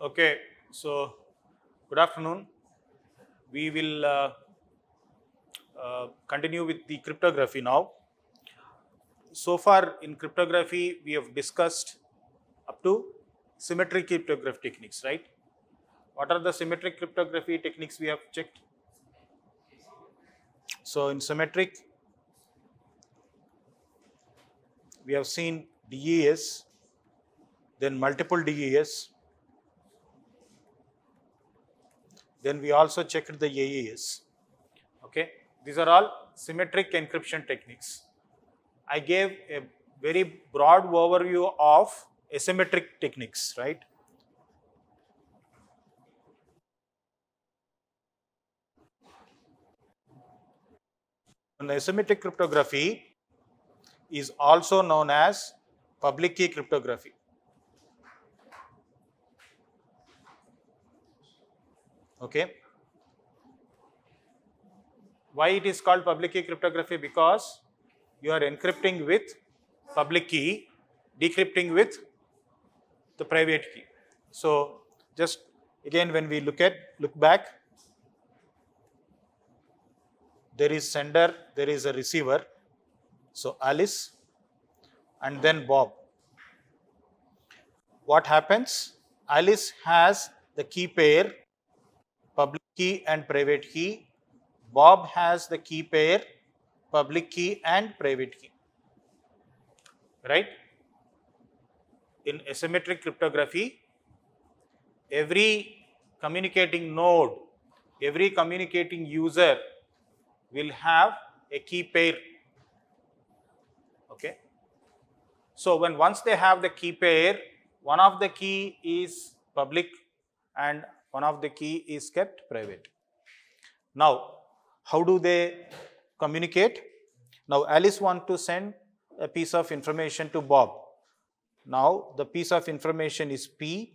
Okay, so good afternoon. We will uh, uh, continue with the cryptography now. So far in cryptography, we have discussed up to symmetric cryptography techniques, right? What are the symmetric cryptography techniques we have checked? So in symmetric, we have seen DES, then multiple DES, then we also checked the AES. Okay, these are all symmetric encryption techniques. I gave a very broad overview of asymmetric techniques, right? And asymmetric cryptography is also known as public key cryptography. Okay. Why it is called public key cryptography? Because you are encrypting with public key, decrypting with the private key. So just again when we look at look back, there is sender, there is a receiver. So Alice and then Bob. What happens? Alice has the key pair, public key and private key. Bob has the key pair, public key and private key. Right? In asymmetric cryptography, every communicating node, every communicating user will have a key pair. Okay. So when once they have the key pair, one of the key is public and one of the key is kept private. Now, how do they communicate? Now, Alice want to send a piece of information to Bob. Now, the piece of information is P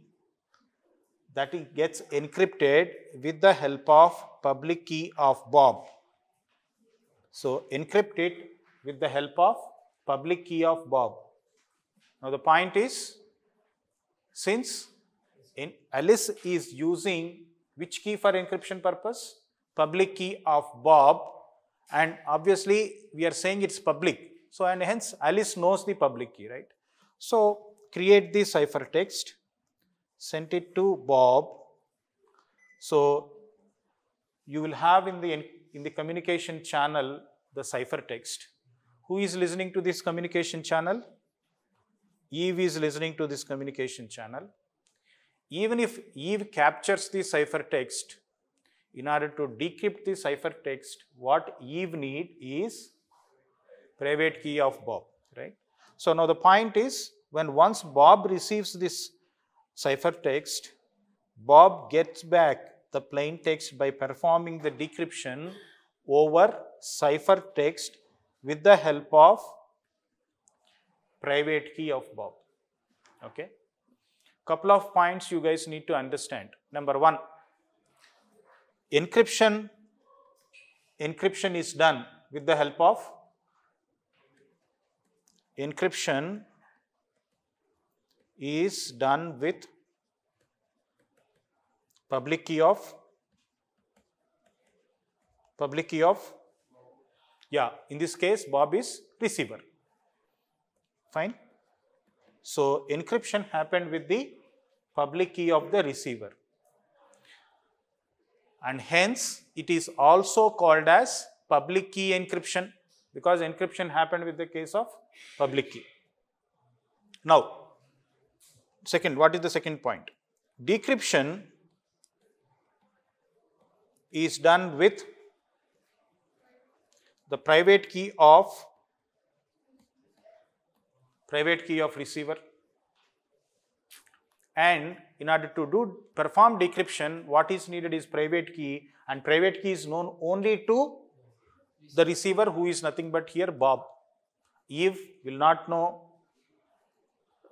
that it gets encrypted with the help of public key of Bob. So, encrypt it with the help of public key of Bob. Now, the point is since in Alice is using which key for encryption purpose? Public key of Bob and obviously we are saying it's public. So, and hence Alice knows the public key, right? So, create the ciphertext, send it to Bob. So, you will have in the in the communication channel the ciphertext. Who is listening to this communication channel? Eve is listening to this communication channel. Even if Eve captures the ciphertext, in order to decrypt the ciphertext, what Eve need is private key of Bob, right? So now the point is, when once Bob receives this ciphertext, Bob gets back the plain text by performing the decryption over ciphertext with the help of private key of Bob. Okay. Couple of points you guys need to understand. Number one, encryption encryption is done with the help of encryption is done with public key of public key of yeah in this case bob is receiver fine so encryption happened with the public key of the receiver and hence it is also called as public key encryption because encryption happened with the case of public key. Now, second, what is the second point? Decryption is done with the private key of private key of receiver and in order to do perform decryption what is needed is private key and private key is known only to the receiver who is nothing but here Bob. Eve will not know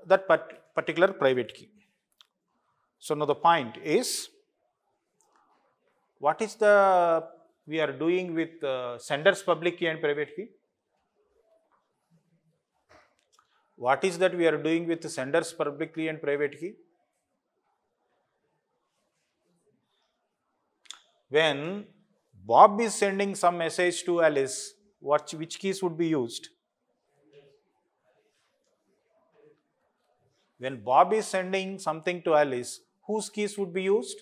that particular private key. So now the point is what is the we are doing with uh, sender's public key and private key? What is that we are doing with sender's public key and private key? when Bob is sending some message to Alice, what, which keys would be used? When Bob is sending something to Alice, whose keys would be used?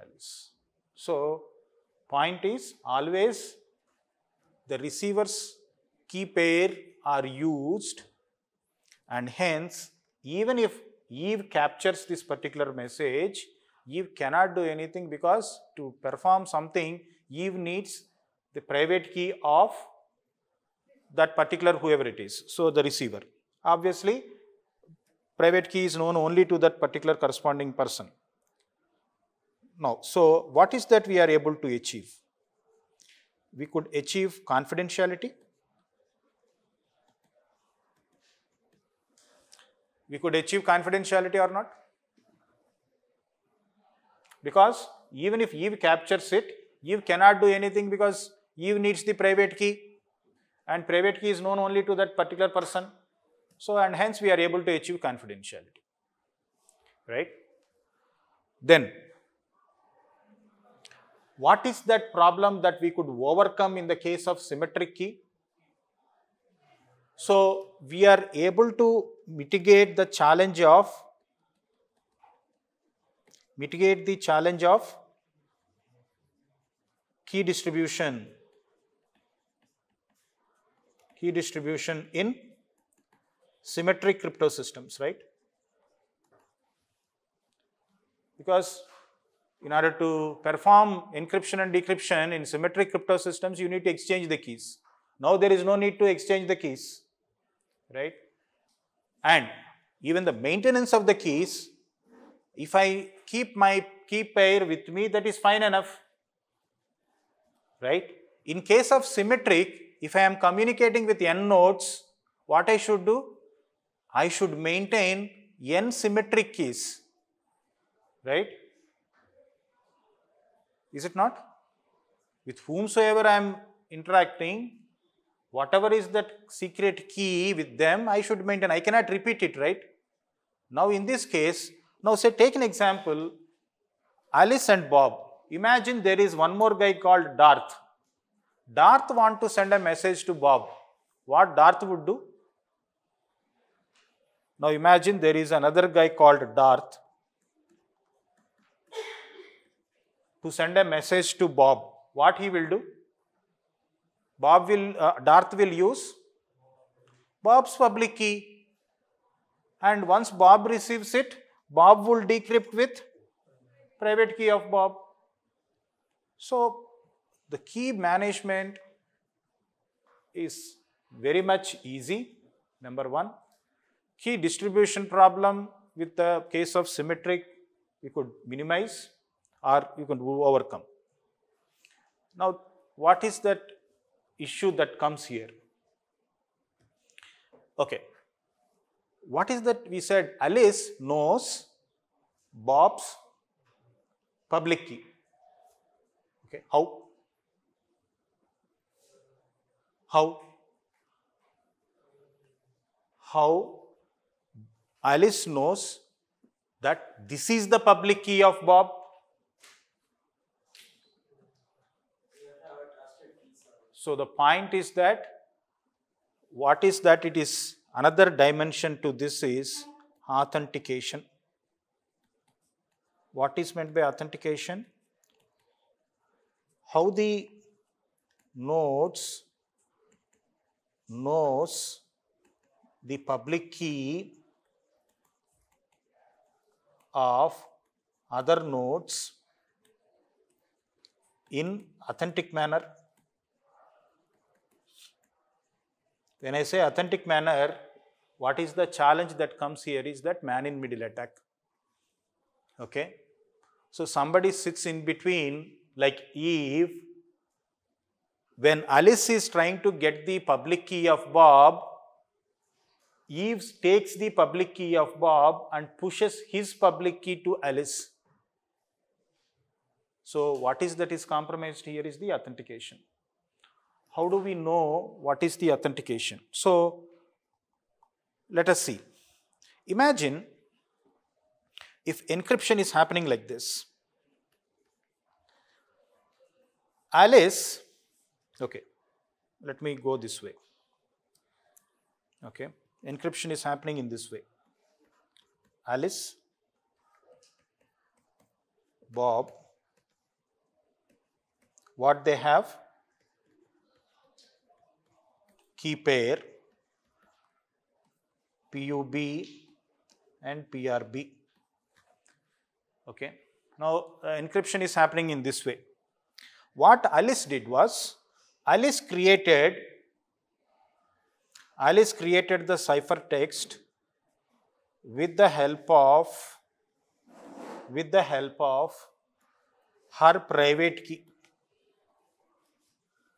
Alice. So, point is always the receiver's key pair are used and hence even if Eve captures this particular message, Eve cannot do anything because to perform something, Eve needs the private key of that particular whoever it is. So, the receiver. Obviously, private key is known only to that particular corresponding person. Now, so what is that we are able to achieve? We could achieve confidentiality. We could achieve confidentiality or not? Because even if Eve captures it, Eve cannot do anything because Eve needs the private key and private key is known only to that particular person. So, and hence we are able to achieve confidentiality, right? Then, what is that problem that we could overcome in the case of symmetric key? So, we are able to mitigate the challenge of mitigate the challenge of key distribution key distribution in symmetric crypto systems right? Because in order to perform encryption and decryption in symmetric crypto systems you need to exchange the keys. Now there is no need to exchange the keys right and even the maintenance of the keys if I keep my key pair with me, that is fine enough. Right? In case of symmetric, if I am communicating with n nodes, what I should do? I should maintain n symmetric keys. Right? Is it not? With whomsoever I am interacting, whatever is that secret key with them, I should maintain. I cannot repeat it, right? Now, in this case, now say take an example, Alice and Bob. Imagine there is one more guy called Darth. Darth want to send a message to Bob. What Darth would do? Now imagine there is another guy called Darth to send a message to Bob. What he will do? Bob will, uh, Darth will use Bob's public key. And once Bob receives it, Bob will decrypt with private key of Bob. So, the key management is very much easy, number one. Key distribution problem with the case of symmetric, you could minimize or you can overcome. Now, what is that issue that comes here? Okay, what is that we said Alice knows Bob's public key. Okay, how? How? How Alice knows that this is the public key of Bob? So the point is that what is that it is Another dimension to this is authentication. What is meant by authentication? How the nodes knows the public key of other nodes in authentic manner. When I say authentic manner, what is the challenge that comes here is that man in middle attack. Okay. So somebody sits in between like Eve. When Alice is trying to get the public key of Bob, Eve takes the public key of Bob and pushes his public key to Alice. So what is that is compromised here is the authentication. How do we know what is the authentication? So let us see. Imagine if encryption is happening like this. Alice, okay, let me go this way. Okay, encryption is happening in this way. Alice, Bob, what they have? Key pair, PUB and PRB. Okay. Now, uh, encryption is happening in this way. What Alice did was, Alice created, Alice created the ciphertext with the help of, with the help of her private key.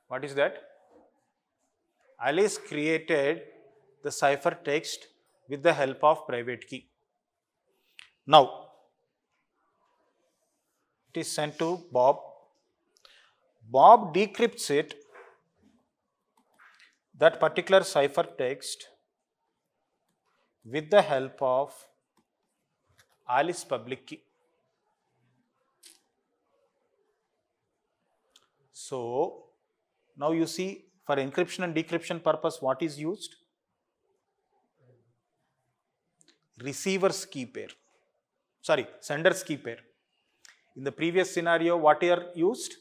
What is that? Alice created the ciphertext with the help of private key. Now, it is sent to Bob. Bob decrypts it, that particular ciphertext, with the help of Alice public key. So, now you see for encryption and decryption purpose what is used? Receiver's key pair, sorry sender's key pair. In the previous scenario what are used?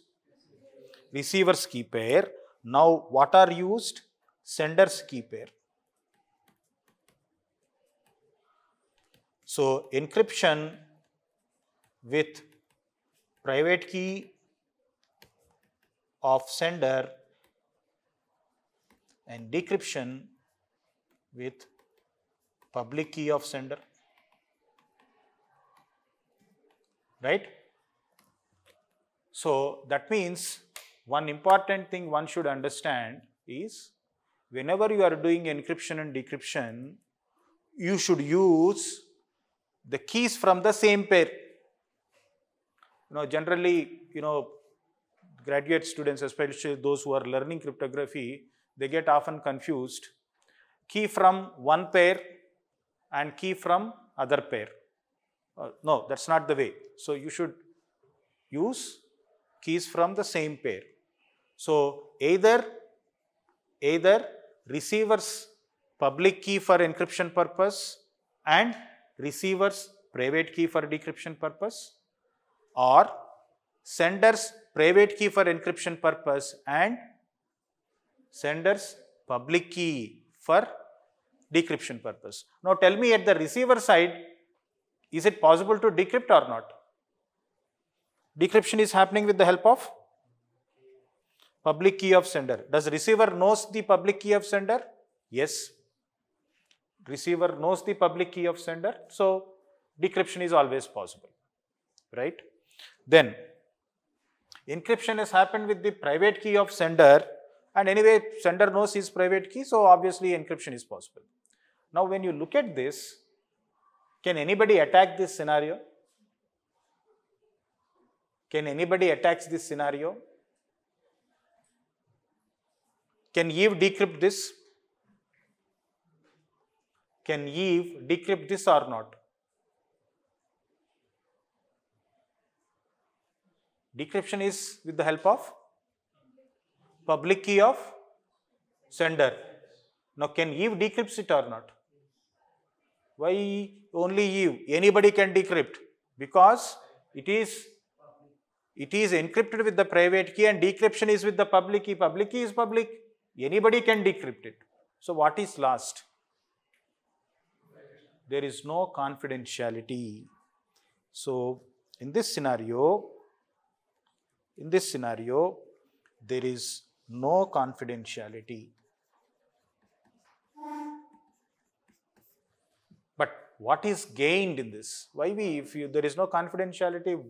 Receiver's key pair. Now what are used? Sender's key pair. So encryption with private key of sender and decryption with public key of sender. Right? So that means one important thing one should understand is whenever you are doing encryption and decryption you should use the keys from the same pair. You know generally you know graduate students especially those who are learning cryptography they get often confused key from one pair and key from other pair. Uh, no, that's not the way. So you should use keys from the same pair. So either, either receiver's public key for encryption purpose and receiver's private key for decryption purpose or sender's private key for encryption purpose and sender's public key for decryption purpose. Now tell me at the receiver side, is it possible to decrypt or not? Decryption is happening with the help of public key of sender. Does receiver knows the public key of sender? Yes. Receiver knows the public key of sender. So decryption is always possible, right? Then encryption has happened with the private key of sender and anyway sender knows his private key so obviously encryption is possible. Now, when you look at this, can anybody attack this scenario? Can anybody attack this scenario? Can Eve decrypt this? Can Eve decrypt this or not? Decryption is with the help of public key of sender. Now, can Eve decrypt it or not? Why only Eve? Anybody can decrypt because it is it is encrypted with the private key and decryption is with the public key. Public key is public. Anybody can decrypt it. So what is lost? There is no confidentiality. So in this scenario, in this scenario, there is no confidentiality. But what is gained in this? Why we, if you, there is no confidentiality,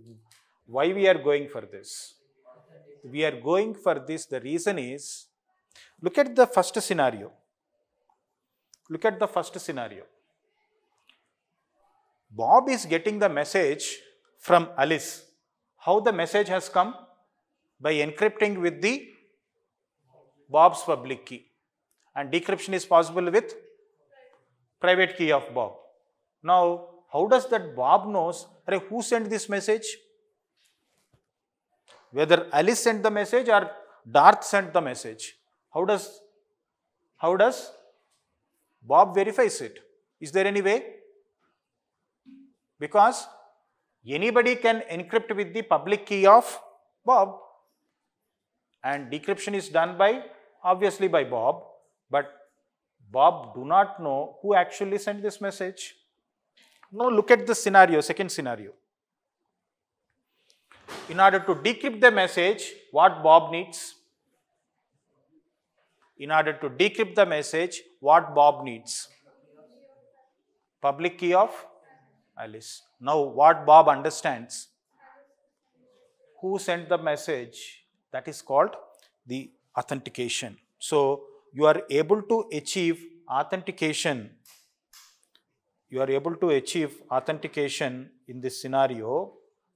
why we are going for this? We are going for this, the reason is, look at the first scenario. Look at the first scenario. Bob is getting the message from Alice. How the message has come? By encrypting with the Bob's public key. And decryption is possible with private key of Bob. Now, how does that Bob knows, who sent this message? whether Alice sent the message or Darth sent the message. How does, how does Bob verifies it? Is there any way? Because anybody can encrypt with the public key of Bob and decryption is done by obviously by Bob, but Bob do not know who actually sent this message. Now look at the scenario, second scenario. In order to decrypt the message, what Bob needs? In order to decrypt the message, what Bob needs? Public key of Alice. Now what Bob understands? Who sent the message? That is called the authentication. So you are able to achieve authentication. You are able to achieve authentication in this scenario,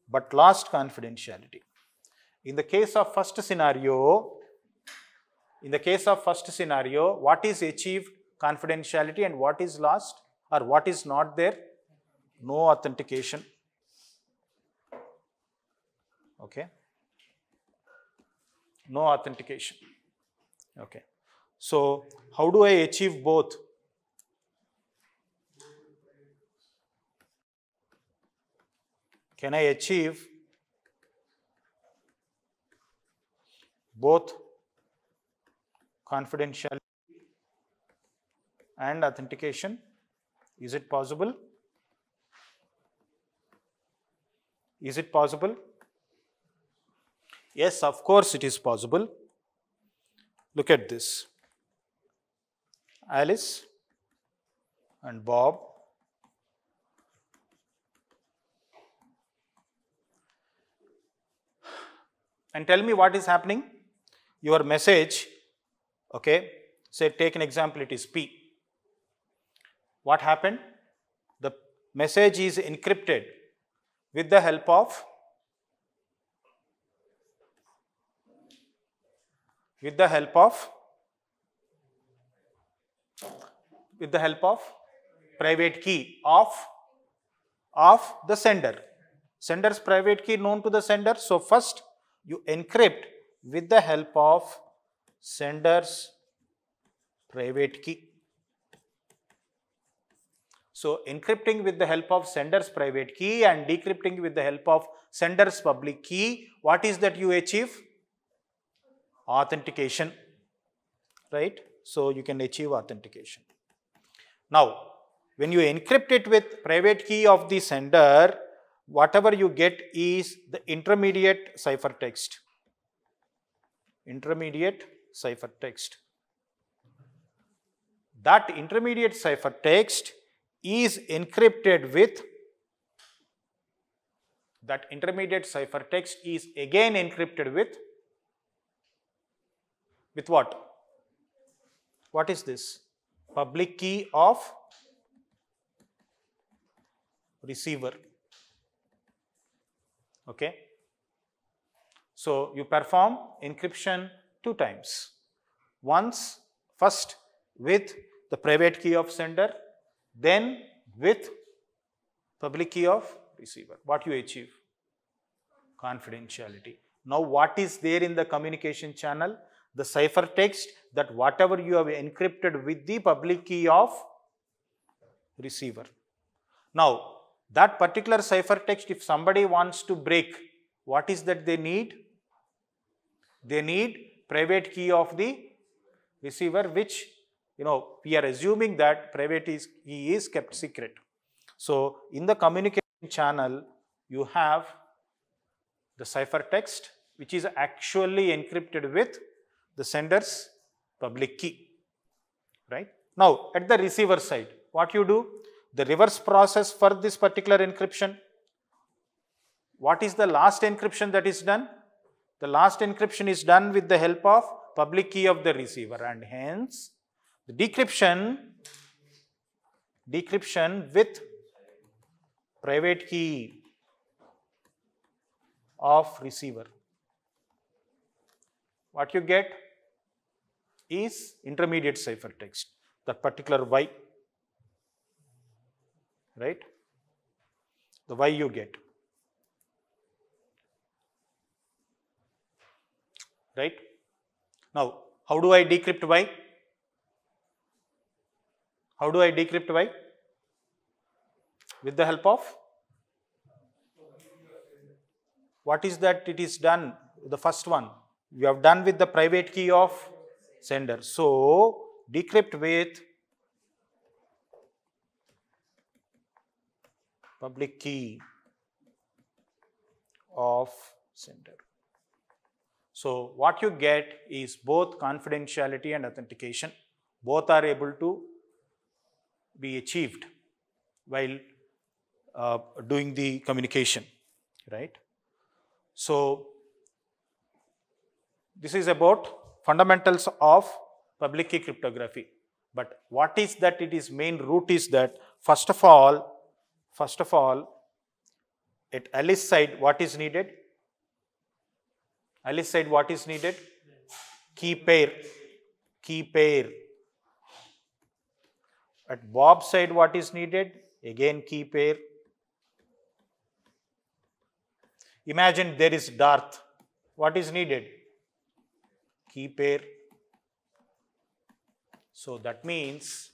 but lost confidentiality. In the case of first scenario, in the case of first scenario, what is achieved confidentiality and what is lost or what is not there? No authentication. Okay. No authentication. Okay. So, how do I achieve both? Can I achieve both confidentiality and authentication? Is it possible? Is it possible? Yes, of course it is possible. Look at this. Alice and Bob and tell me what is happening. Your message, okay, say take an example, it is P. What happened? The message is encrypted with the help of with the help of? With the help of? Private key of? Of the sender. Sender's private key known to the sender. So first you encrypt with the help of sender's private key. So encrypting with the help of sender's private key and decrypting with the help of sender's public key what is that you achieve authentication right? So you can achieve authentication. Now when you encrypt it with private key of the sender whatever you get is the intermediate ciphertext intermediate ciphertext that intermediate ciphertext is encrypted with that intermediate ciphertext is again encrypted with with what? What is this? Public key of receiver. Okay. So, you perform encryption two times. Once, first with the private key of sender, then with public key of receiver. What you achieve? Confidentiality. Now, what is there in the communication channel? The ciphertext that whatever you have encrypted with the public key of receiver. Now, that particular ciphertext, if somebody wants to break, what is that they need? They need private key of the receiver, which you know we are assuming that private key is kept secret. So, in the communication channel, you have the ciphertext, which is actually encrypted with the sender's public key, right. Now, at the receiver side, what you do? The reverse process for this particular encryption. What is the last encryption that is done? The last encryption is done with the help of public key of the receiver and hence the decryption, decryption with private key of receiver. What you get? Is intermediate ciphertext, that particular Y, right? The Y you get. right? Now, how do I decrypt Y? How do I decrypt Y? With the help of what is that it is done the first one You have done with the private key of sender. So decrypt with public key of sender. So what you get is both confidentiality and authentication. Both are able to be achieved while uh, doing the communication right? So, this is about fundamentals of public key cryptography. But what is that it is main root is that first of all, first of all, at Alice side what is needed? Alice side what is needed? Key pair, key pair. At Bob side what is needed? Again key pair. Imagine there is Darth. What is needed? Key pair. So that means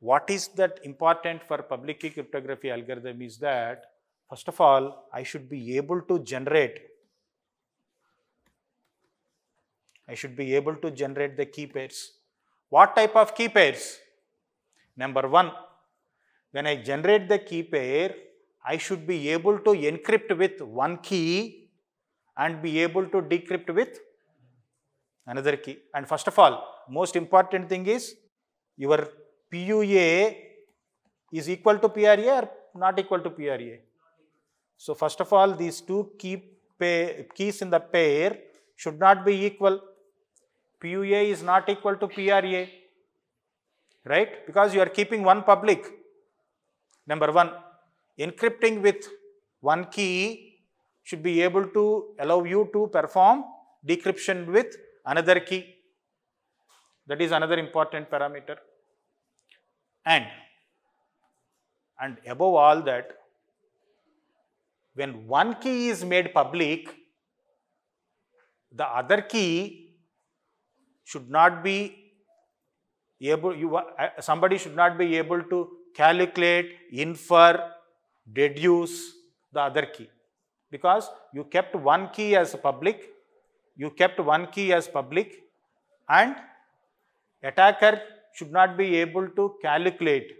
what is that important for public key cryptography algorithm is that first of all I should be able to generate I should be able to generate the key pairs. What type of key pairs? Number one, when I generate the key pair, I should be able to encrypt with one key and be able to decrypt with another key. And first of all, most important thing is your PUA is equal to PRA or not equal to PRA. So first of all, these two key keys in the pair should not be equal. PUA is not equal to PRA, right? Because you are keeping one public. Number one, encrypting with one key should be able to allow you to perform decryption with another key. That is another important parameter. And, and above all that, when one key is made public, the other key should not be able, you, uh, somebody should not be able to calculate, infer, deduce the other key because you kept one key as public, you kept one key as public and attacker should not be able to calculate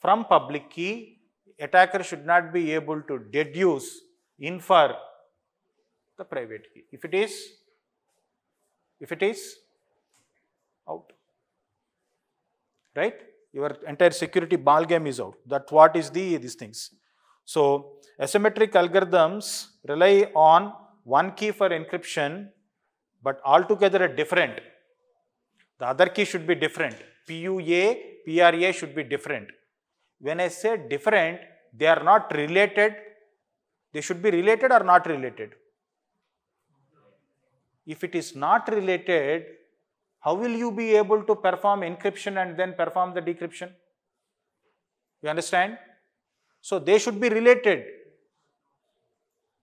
from public key, attacker should not be able to deduce, infer the private key. If it is, if it is out, right? Your entire security ball game is out. That what is the these things. So, asymmetric algorithms rely on one key for encryption, but altogether different. The other key should be different. PUA, PRA should be different. When I say different, they are not related. They should be related or not related. If it is not related, how will you be able to perform encryption and then perform the decryption? You understand? So they should be related.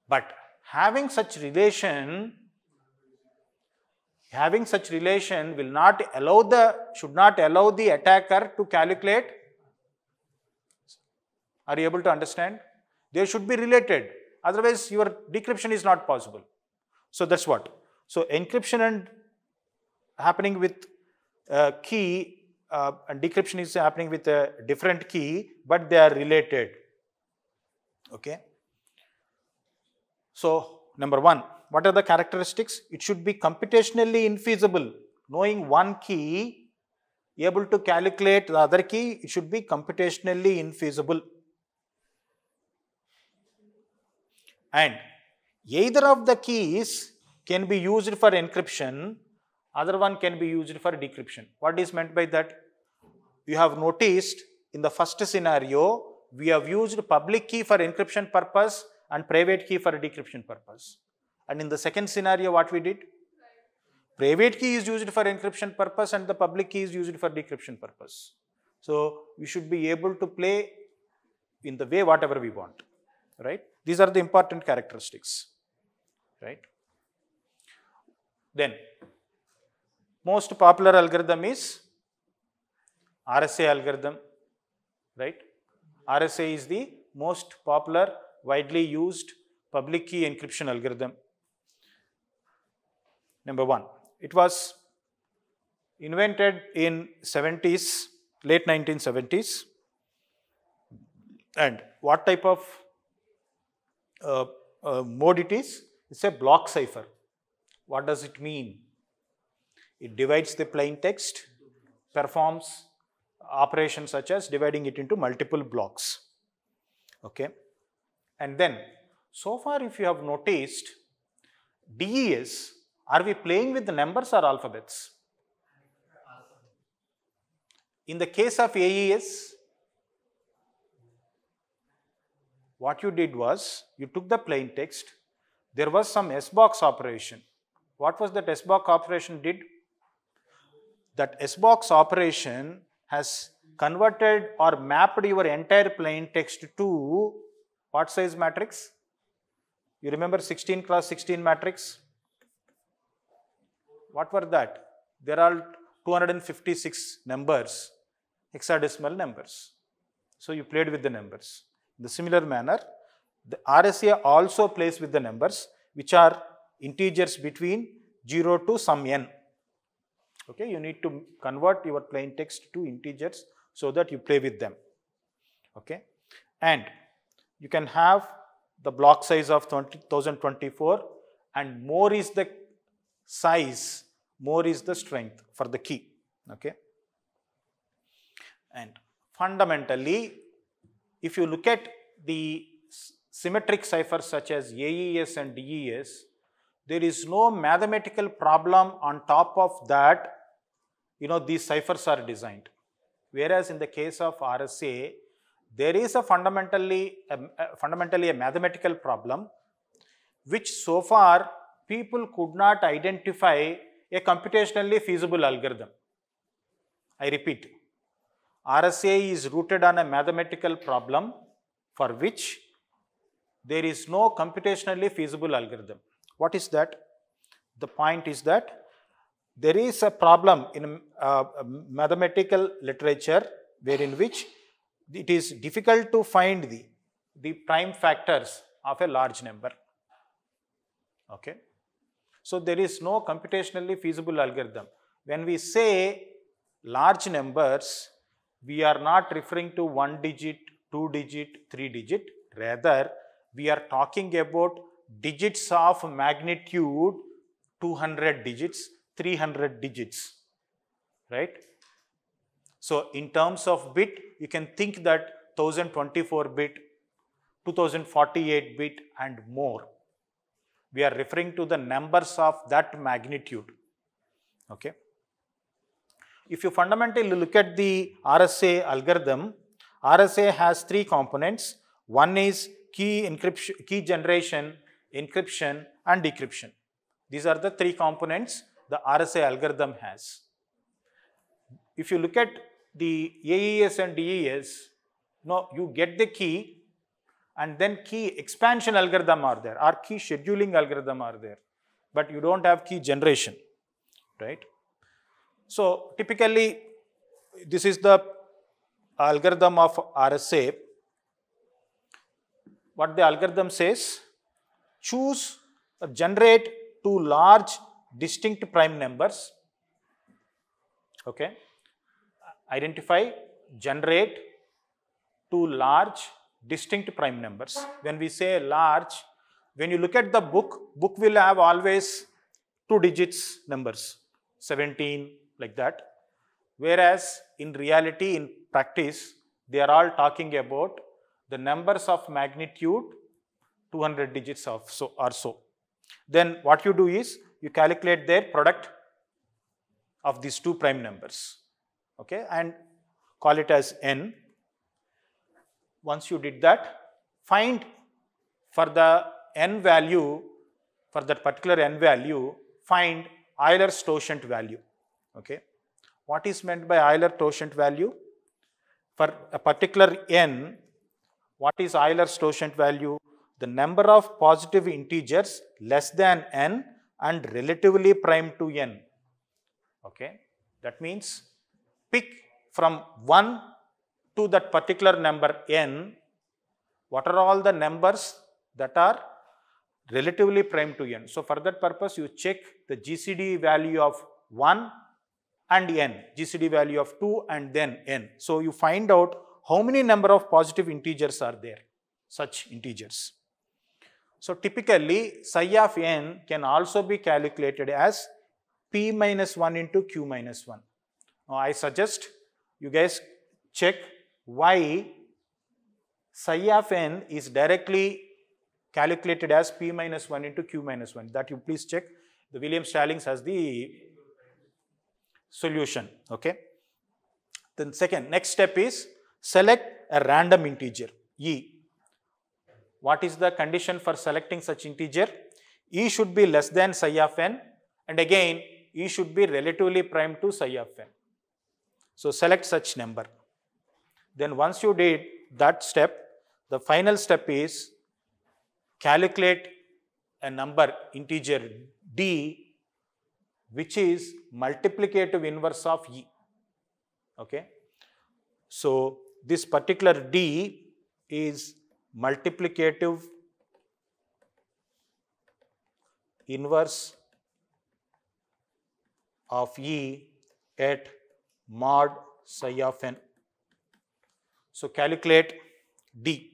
But having such relation, having such relation will not allow the, should not allow the attacker to calculate. Are you able to understand? They should be related. Otherwise, your decryption is not possible. So that's what. So encryption and happening with uh, key uh, and decryption is happening with a different key, but they are related. Okay. So, number one, what are the characteristics? It should be computationally infeasible. Knowing one key, able to calculate the other key, it should be computationally infeasible. And either of the keys can be used for encryption, other one can be used for decryption. What is meant by that? You have noticed in the first scenario, we have used public key for encryption purpose and private key for decryption purpose. And in the second scenario, what we did? Private key is used for encryption purpose and the public key is used for decryption purpose. So, we should be able to play in the way whatever we want, right? These are the important characteristics, right? Then, most popular algorithm is RSA algorithm, right? RSA is the most popular, widely used public key encryption algorithm. Number one, it was invented in 70s, late 1970s. And what type of uh, uh, mode it is? It's a block cipher. What does it mean? It divides the plain text, performs operations such as dividing it into multiple blocks. Okay. And then, so far if you have noticed, DES, are we playing with the numbers or alphabets? In the case of AES, what you did was, you took the plain text, there was some S-box operation. What was that S-box operation did? That S-box operation has converted or mapped your entire plain text to what size matrix? You remember 16 cross 16 matrix? What were that? There are 256 numbers, hexadecimal numbers. So you played with the numbers. In the similar manner, the RSA also plays with the numbers which are integers between 0 to some n. Okay, you need to convert your plain text to integers so that you play with them. Okay, and you can have the block size of 2024 and more is the size, more is the strength for the key. Okay, and fundamentally, if you look at the symmetric ciphers such as AES and DES, there is no mathematical problem on top of that, you know, these ciphers are designed. Whereas in the case of RSA, there is a fundamentally, a, a fundamentally a mathematical problem, which so far people could not identify a computationally feasible algorithm. I repeat, RSA is rooted on a mathematical problem for which there is no computationally feasible algorithm. What is that? The point is that there is a problem in uh, mathematical literature wherein which it is difficult to find the, the prime factors of a large number. Okay. So, there is no computationally feasible algorithm. When we say large numbers, we are not referring to one digit, two digit, three digit. Rather, we are talking about digits of magnitude 200 digits, 300 digits, right? So, in terms of bit, you can think that 1024 bit, 2048 bit and more. We are referring to the numbers of that magnitude, okay? If you fundamentally look at the RSA algorithm, RSA has three components. One is key encryption, key generation, encryption and decryption. These are the three components the RSA algorithm has. If you look at the AES and DES, no, you get the key and then key expansion algorithm are there or key scheduling algorithm are there, but you don't have key generation, right? So typically this is the algorithm of RSA what the algorithm says, choose or generate two large distinct prime numbers, okay. identify, generate two large distinct prime numbers. When we say large, when you look at the book, book will have always two digits numbers, 17 like that. Whereas in reality, in practice, they are all talking about the numbers of magnitude 200 digits of so or so. Then what you do is you calculate their product of these two prime numbers okay, and call it as n. Once you did that, find for the n value, for that particular n value, find Euler's totient value. Okay. What is meant by Euler totient value? For a particular n, what is Euler's totient value? The number of positive integers less than n and relatively prime to n. Okay. That means pick from 1 to that particular number n, what are all the numbers that are relatively prime to n. So, for that purpose you check the GCD value of 1 and n, GCD value of 2 and then n. So, you find out how many number of positive integers are there, such integers. So, typically psi of n can also be calculated as p minus 1 into q minus 1. Now, I suggest you guys check why psi of n is directly calculated as p minus 1 into q minus 1. That you please check. The William Stallings has the solution. Okay. Then second, next step is select a random integer e. What is the condition for selecting such integer? e should be less than psi of n and again e should be relatively prime to psi of n. So, select such number. Then once you did that step, the final step is calculate a number integer d which is multiplicative inverse of e. Okay. So, this particular d is multiplicative inverse of e at mod psi of n. So, calculate d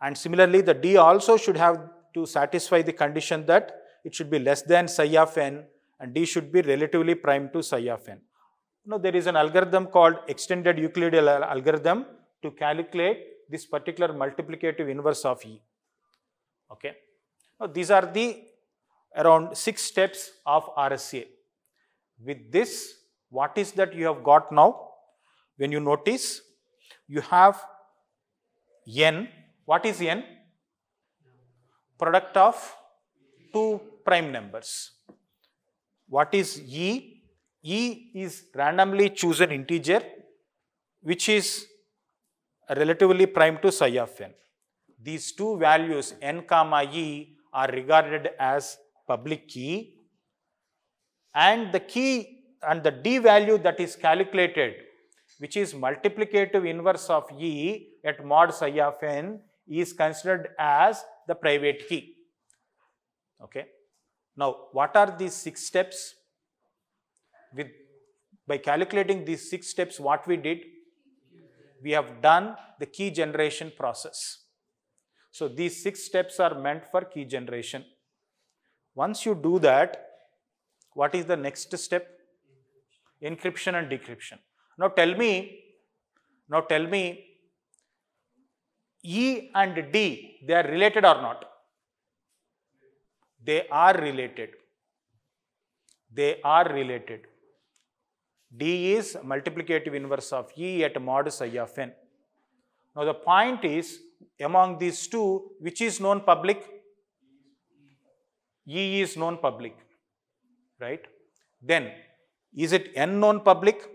and similarly the d also should have to satisfy the condition that it should be less than psi of n and d should be relatively prime to psi of n. Now, there is an algorithm called extended Euclidean algorithm to calculate this particular multiplicative inverse of E. Okay. Now, these are the around 6 steps of RSA. With this, what is that you have got now? When you notice, you have n what is n? Product of two prime numbers. What is e? e is randomly chosen integer which is relatively prime to psi of n. These two values n comma e are regarded as public key and the key and the d value that is calculated which is multiplicative inverse of e at mod psi of n is considered as the private key. Okay. Now, what are these six steps? With by calculating these six steps, what we did? We have done the key generation process. So, these six steps are meant for key generation. Once you do that, what is the next step? Encryption and decryption. Now, tell me, now tell me E and D, they are related or not? They are related. They are related. D is multiplicative inverse of E at mod psi of n. Now, the point is among these two, which is known public? E is known public, right? Then, is it n known public?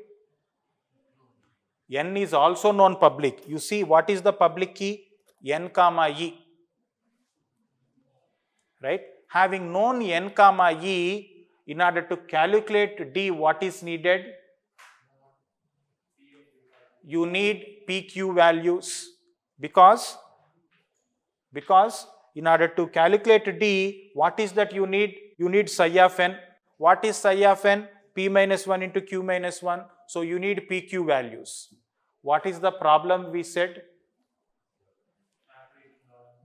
N is also known public. You see what is the public key? n comma e. Right? Having known n comma e, in order to calculate d, what is needed? You need pq values because, because in order to calculate d, what is that you need? You need psi of n. What is psi of n? p minus 1 into q minus 1. So, you need pq values. What is the problem we said?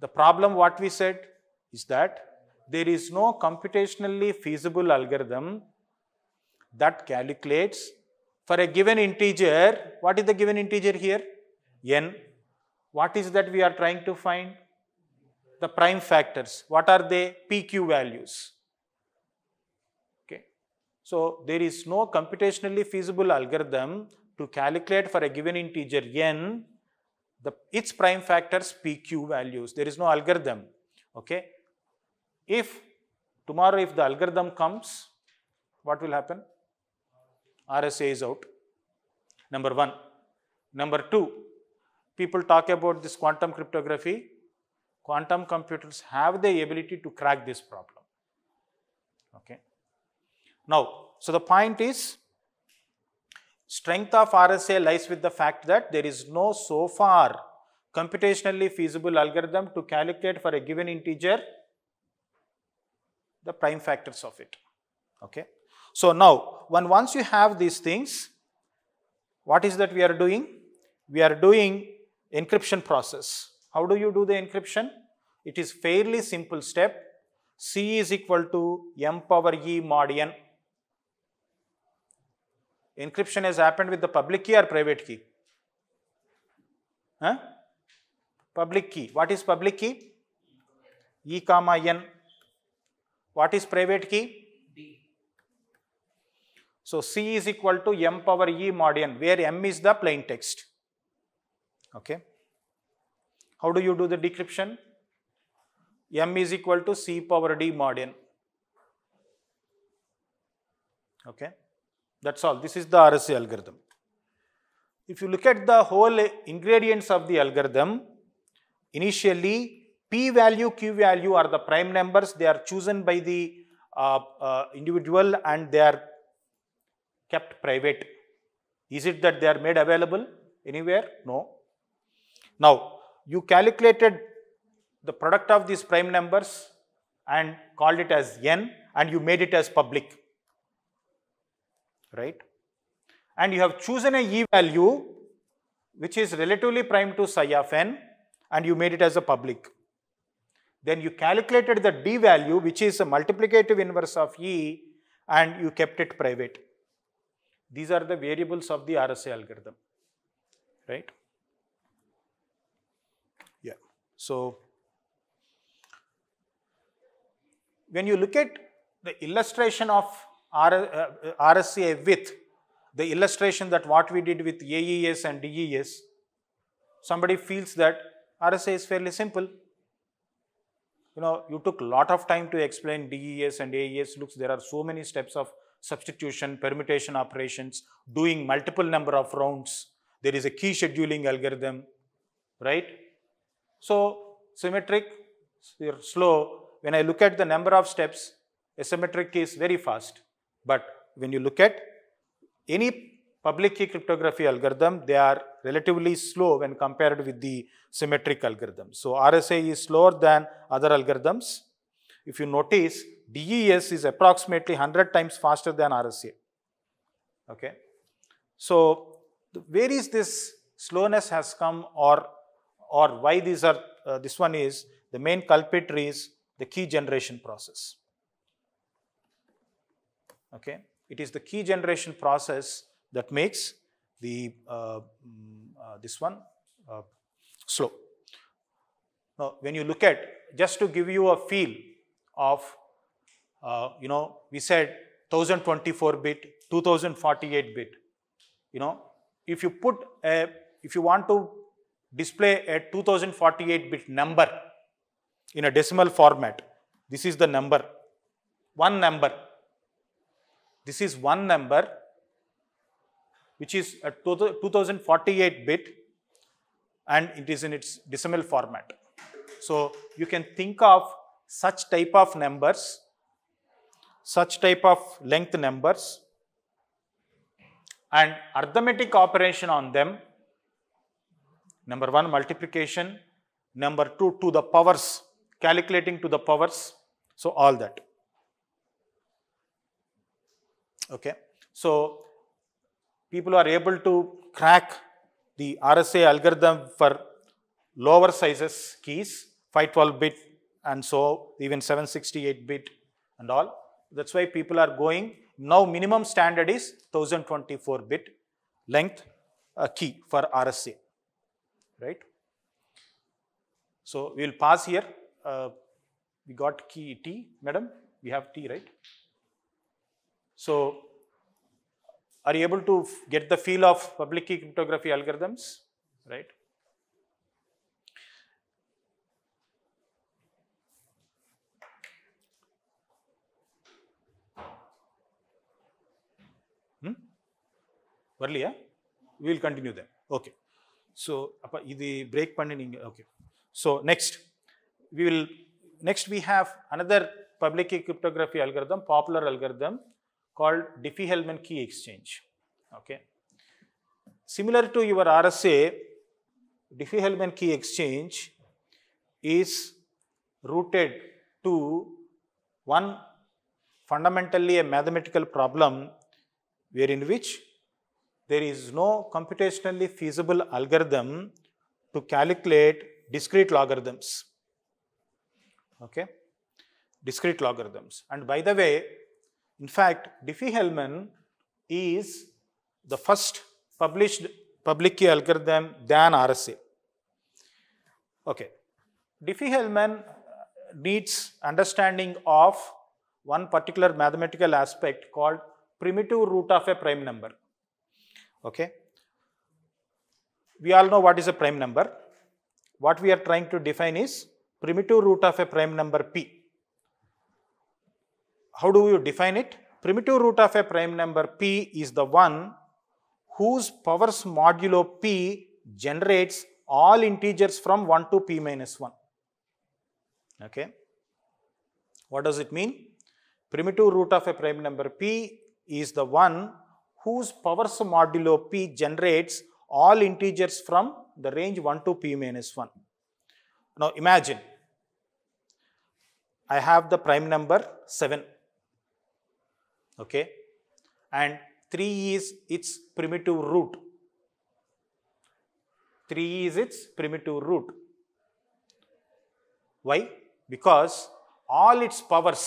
The problem what we said is that there is no computationally feasible algorithm that calculates for a given integer, what is the given integer here? n. What is that we are trying to find? The prime factors. What are they? PQ values. So, there is no computationally feasible algorithm to calculate for a given integer n the its prime factors pq values. There is no algorithm. Okay. If tomorrow if the algorithm comes, what will happen? RSA is out. Number one. Number two, people talk about this quantum cryptography. Quantum computers have the ability to crack this problem. Okay. Now, so the point is strength of RSA lies with the fact that there is no so far computationally feasible algorithm to calculate for a given integer the prime factors of it. Okay. So now, when once you have these things, what is that we are doing? We are doing encryption process. How do you do the encryption? It is fairly simple step. C is equal to m power e mod n. Encryption has happened with the public key or private key? Huh? Public key. What is public key? E comma n. What is private key? D. So C is equal to m power e mod n, where m is the plain text. Okay. How do you do the decryption? m is equal to c power d mod n. Okay. That's all. This is the RSA algorithm. If you look at the whole ingredients of the algorithm, initially p value, q value are the prime numbers. They are chosen by the uh, uh, individual and they are kept private. Is it that they are made available anywhere? No. Now, you calculated the product of these prime numbers and called it as n and you made it as public. Right? And you have chosen a e value which is relatively prime to psi of n and you made it as a public. Then you calculated the d value which is a multiplicative inverse of e and you kept it private. These are the variables of the RSA algorithm, right? Yeah. So, when you look at the illustration of R, uh, RSA with the illustration that what we did with AES and DES, somebody feels that RSA is fairly simple. You know, you took lot of time to explain DES and AES. Looks, there are so many steps of substitution, permutation operations, doing multiple number of rounds. There is a key scheduling algorithm, right? So, symmetric, slow. When I look at the number of steps, asymmetric is very fast. But when you look at any public key cryptography algorithm, they are relatively slow when compared with the symmetric algorithm. So, RSA is slower than other algorithms. If you notice, DES is approximately 100 times faster than RSA. Okay. So, where is this slowness has come or, or why these are, uh, this one is, the main culprit is the key generation process. Okay. It is the key generation process that makes the, uh, mm, uh, this one uh, slow. Now, when you look at, just to give you a feel of, uh, you know, we said 1024 bit, 2048 bit, you know, if you put a, if you want to display a 2048 bit number in a decimal format, this is the number, one number. This is one number which is a 2048 bit and it is in its decimal format. So, you can think of such type of numbers, such type of length numbers and arithmetic operation on them. Number one, multiplication. Number two, to the powers, calculating to the powers. So, all that. Okay. So, people are able to crack the RSA algorithm for lower sizes keys, 512 bit and so even 768 bit and all. That's why people are going, now minimum standard is 1024 bit length uh, key for RSA, right. So, we will pass here. Uh, we got key T, madam, we have T, right. So, are you able to get the feel of public key cryptography algorithms, right? Hmm? வரலையா we will continue then okay so அப்ப இது break பண்ணி நீங்க okay so next we will next we have another public key cryptography algorithm, popular algorithm called Diffie-Hellman key exchange. Okay. Similar to your RSA, Diffie-Hellman key exchange is rooted to one fundamentally a mathematical problem wherein which there is no computationally feasible algorithm to calculate discrete logarithms. Okay? Discrete logarithms. And by the way, in fact, Diffie-Hellman is the first published public key algorithm than RSA. Okay. Diffie-Hellman uh, needs understanding of one particular mathematical aspect called primitive root of a prime number. Okay. We all know what is a prime number. What we are trying to define is primitive root of a prime number p. How do you define it? Primitive root of a prime number p is the one whose powers modulo p generates all integers from 1 to p minus 1. Okay. What does it mean? Primitive root of a prime number p is the one whose powers modulo p generates all integers from the range 1 to p minus 1. Now imagine I have the prime number 7 okay and 3 is its primitive root 3 is its primitive root why because all its powers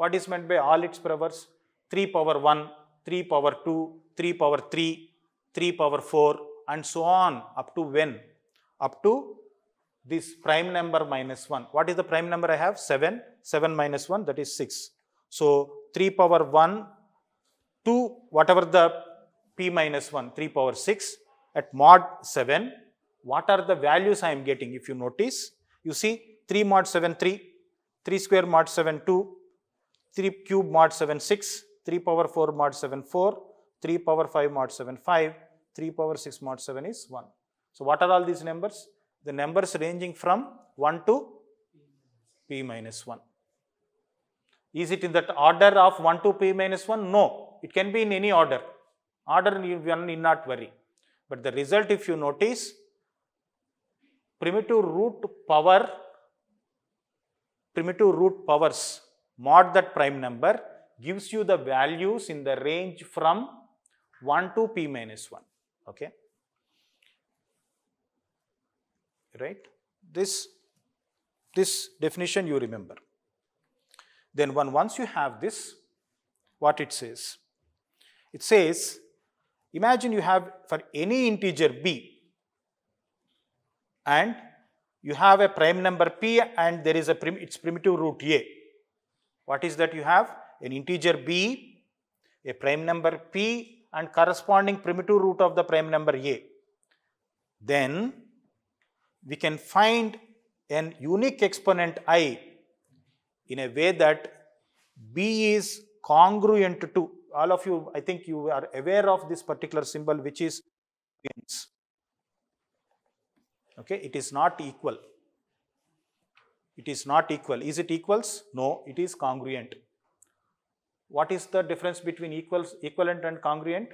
what is meant by all its powers 3 power 1 3 power 2 3 power 3 3 power 4 and so on up to when up to this prime number minus 1. What is the prime number I have? 7. 7 minus 1 that is 6. So 3 power 1 to whatever the p minus 1 3 power 6 at mod 7 what are the values I am getting? If you notice you see 3 mod 7 3 3 square mod 7 2 3 cube mod 7 6 3 power 4 mod 7 4 3 power 5 mod 7 5 3 power 6 mod 7 is 1 so what are all these numbers? The numbers ranging from 1 to p minus 1 is it in that order of 1 to p minus 1 no it can be in any order. Order you need not worry. But the result if you notice, primitive root power, primitive root powers mod that prime number gives you the values in the range from 1 to p minus 1. Okay. Right. This, this definition you remember. Then one, once you have this, what it says? It says, imagine you have for any integer b and you have a prime number p and there is a prim, its primitive root a. What is that you have? An integer b, a prime number p and corresponding primitive root of the prime number a. Then we can find an unique exponent i in a way that b is congruent to all of you, I think you are aware of this particular symbol which is okay it is not equal. It is not equal. Is it equals? No it is congruent. What is the difference between equals equivalent and congruent?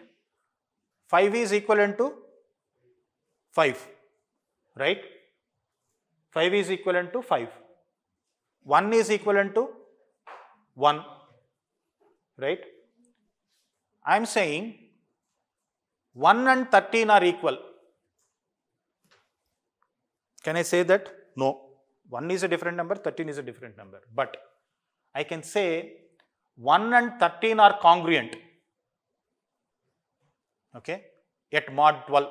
5 is equivalent to 5 right? 5 is equivalent to 5 1 is equivalent to 1 right I am saying 1 and 13 are equal. Can I say that? No. 1 is a different number, 13 is a different number. But I can say 1 and 13 are congruent. Okay? At mod 12.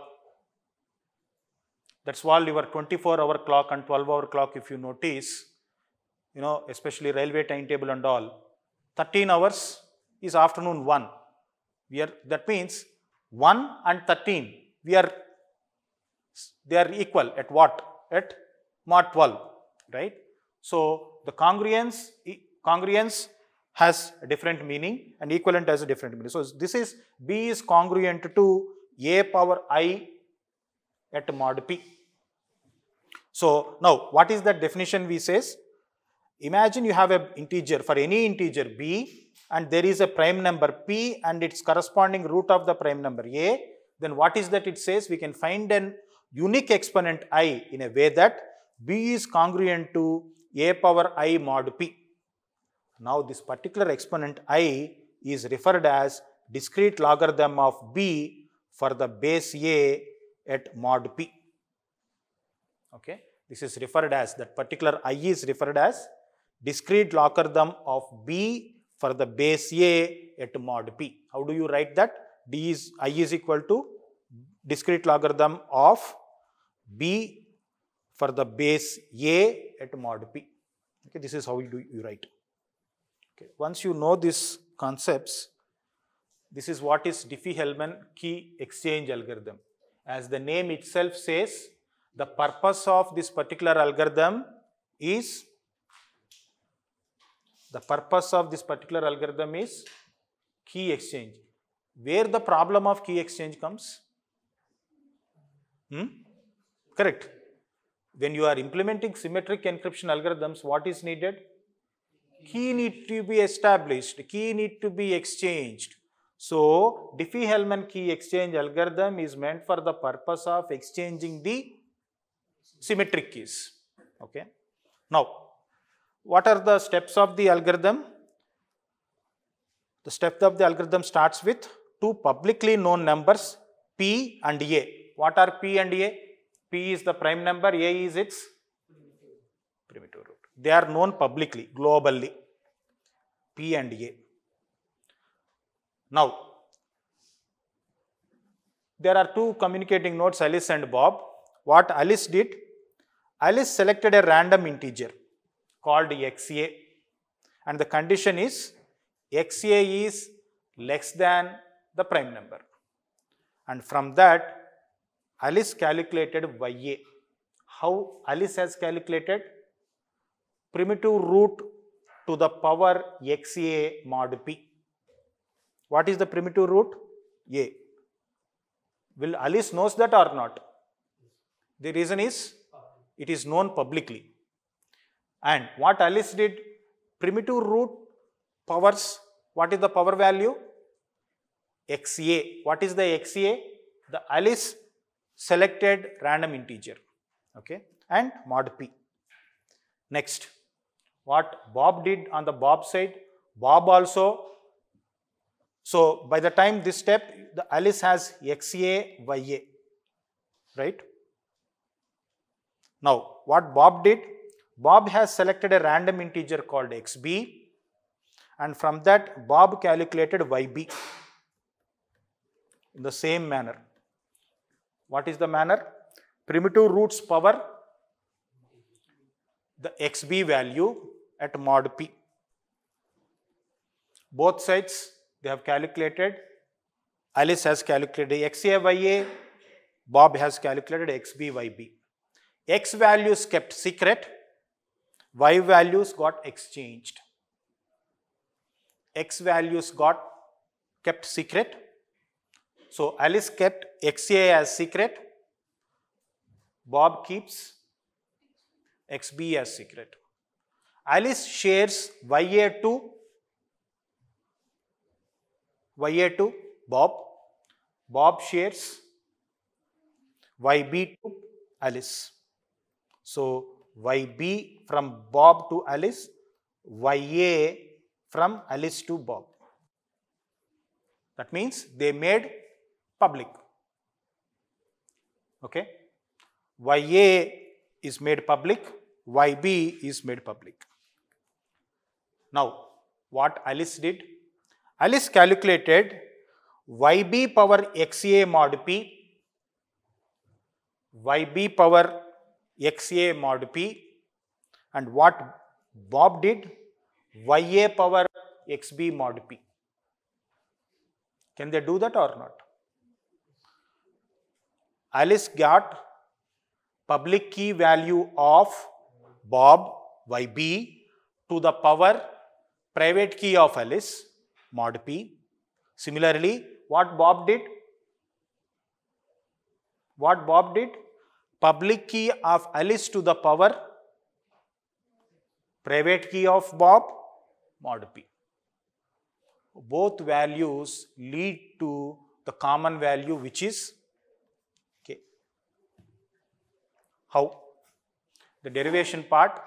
That's why your 24 hour clock and 12 hour clock, if you notice, you know, especially railway timetable and all, 13 hours is afternoon 1 we are that means 1 and 13 we are they are equal at what? At mod 12 right? So the congruence congruence has a different meaning and equivalent has a different meaning. So this is b is congruent to a power i at mod p. So now what is that definition we says Imagine you have an integer for any integer b and there is a prime number p and its corresponding root of the prime number a. Then what is that it says? We can find an unique exponent i in a way that b is congruent to a power i mod p. Now this particular exponent i is referred as discrete logarithm of b for the base a at mod p. Okay. This is referred as, that particular i is referred as discrete logarithm of b for the base a at mod p. How do you write that? d is i is equal to discrete logarithm of b for the base a at mod p. Okay, this is how you do you write. Okay. Once you know these concepts, this is what is Diffie-Hellman key exchange algorithm. As the name itself says, the purpose of this particular algorithm is the purpose of this particular algorithm is key exchange. Where the problem of key exchange comes? Hmm? Correct. When you are implementing symmetric encryption algorithms, what is needed? Key need to be established, key need to be exchanged. So, Diffie-Hellman key exchange algorithm is meant for the purpose of exchanging the symmetric keys. Okay. Now, what are the steps of the algorithm? The step of the algorithm starts with two publicly known numbers p and a. What are p and a? p is the prime number, a is its primitive root. They are known publicly, globally, p and a. Now, there are two communicating nodes Alice and Bob. What Alice did? Alice selected a random integer called xa and the condition is xa is less than the prime number and from that Alice calculated ya. How Alice has calculated? Primitive root to the power xa mod p. What is the primitive root? a. Will Alice knows that or not? The reason is it is known publicly. And what Alice did, primitive root powers, what is the power value? XA. What is the XA? The Alice selected random integer, okay, and mod P. Next, what Bob did on the Bob side, Bob also, so by the time this step, the Alice has XA, YA, right? Now, what Bob did, Bob has selected a random integer called xb and from that Bob calculated yb in the same manner. What is the manner? Primitive roots power the xb value at mod p. Both sides they have calculated. Alice has calculated XAYA, Bob has calculated XBYB. X values kept secret, Y values got exchanged. X values got kept secret. So Alice kept XA as secret, Bob keeps XB as secret. Alice shares YA to YA to Bob, Bob shares YB to Alice. So YB from Bob to Alice, YA from Alice to Bob. That means they made public. Okay. YA is made public, YB is made public. Now, what Alice did? Alice calculated YB power XA mod P, YB power XA mod P and what Bob did YA power XB mod P. Can they do that or not? Alice got public key value of Bob YB to the power private key of Alice mod P. Similarly, what Bob did? What Bob did? Public key of Alice to the power private key of Bob, mod P. Both values lead to the common value which is K. How? The derivation part,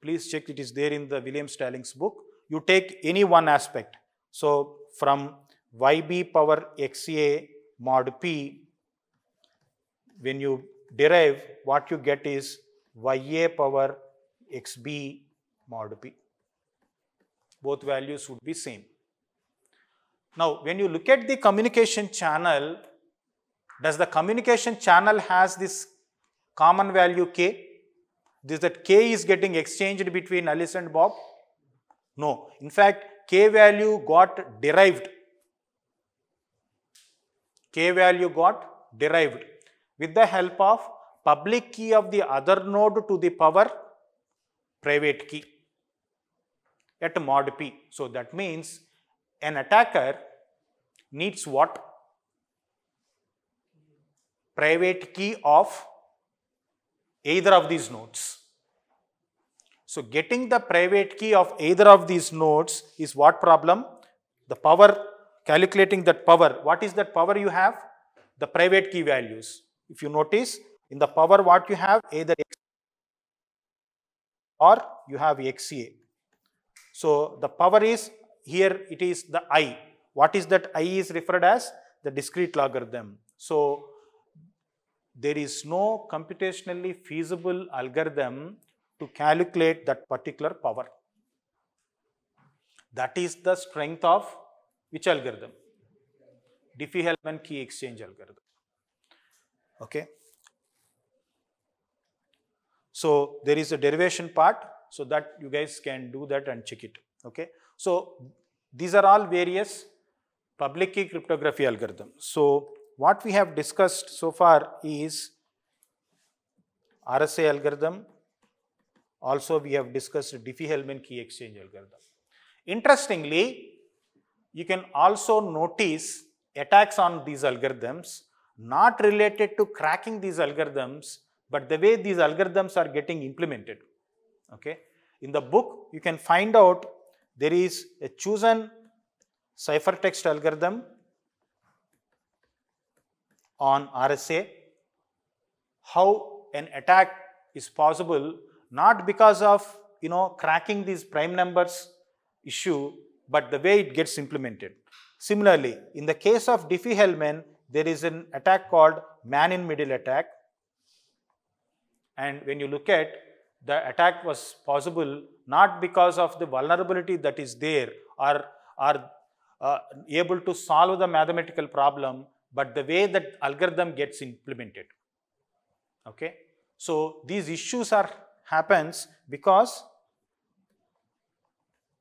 please check it is there in the William Stallings book. You take any one aspect. So, from yb power xa mod p, when you derive what you get is ya power xb mod p. Both values would be same. Now, when you look at the communication channel, does the communication channel has this common value k? This that k is getting exchanged between Alice and Bob? No. In fact, k value got derived. k value got derived with the help of public key of the other node to the power private key at mod p. So, that means an attacker needs what? Private key of either of these nodes. So, getting the private key of either of these nodes is what problem? The power, calculating that power. What is that power you have? The private key values. If you notice, in the power what you have, either X or you have XA. So, the power is here it is the i. What is that i is referred as? The discrete logarithm. So, there is no computationally feasible algorithm to calculate that particular power. That is the strength of which algorithm? Diffie-Hellman key exchange algorithm. Okay. So, there is a derivation part so that you guys can do that and check it. Okay. So, these are all various public key cryptography algorithms. So, what we have discussed so far is RSA algorithm. Also, we have discussed Diffie-Hellman key exchange algorithm. Interestingly, you can also notice attacks on these algorithms not related to cracking these algorithms, but the way these algorithms are getting implemented. Okay. In the book, you can find out there is a chosen ciphertext algorithm on RSA, how an attack is possible not because of you know cracking these prime numbers issue, but the way it gets implemented. Similarly, in the case of Diffie-Hellman, there is an attack called man-in-middle attack. And when you look at the attack was possible not because of the vulnerability that is there or are uh, able to solve the mathematical problem, but the way that algorithm gets implemented. Okay. So, these issues are happens because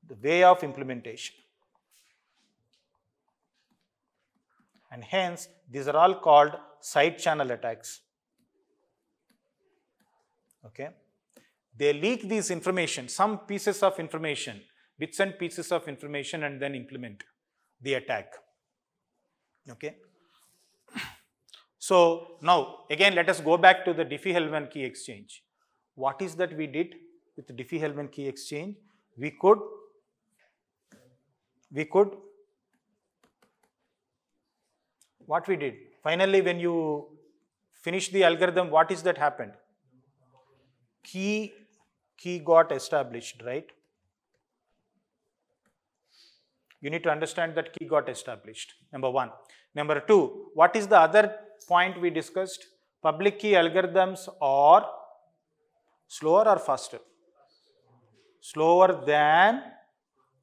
the way of implementation. And hence, these are all called side channel attacks. Okay. They leak these information, some pieces of information, bits and pieces of information and then implement the attack. Okay. So, now again let us go back to the Diffie-Hellman key exchange. What is that we did with the Diffie-Hellman key exchange? We could, we could, what we did? Finally, when you finish the algorithm, what is that happened? Key key got established, right? You need to understand that key got established, number one. Number two, what is the other point we discussed? Public key algorithms are slower or faster? Slower than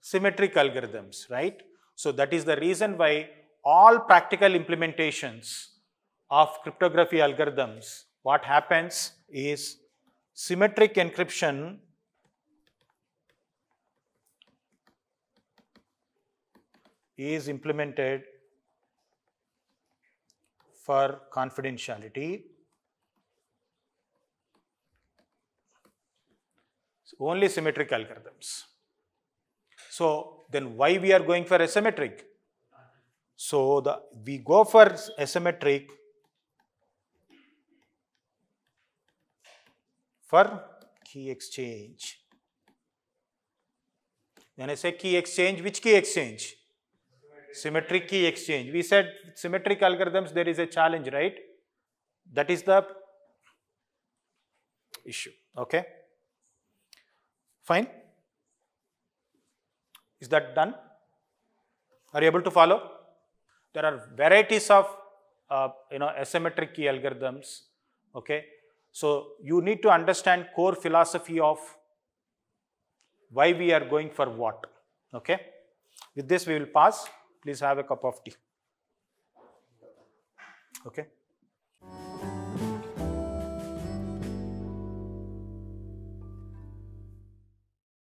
symmetric algorithms, right? So, that is the reason why all practical implementations of cryptography algorithms, what happens is symmetric encryption is implemented for confidentiality. So only symmetric algorithms. So then why we are going for asymmetric? So the we go for asymmetric for key exchange. When I say key exchange, which key exchange? Symmetric key exchange. We said symmetric algorithms, there is a challenge, right? That is the issue. Okay? Fine? Is that done? Are you able to follow? There are varieties of uh, you know asymmetric key algorithms. Okay, so you need to understand core philosophy of why we are going for what. Okay, with this we will pass. Please have a cup of tea. Okay.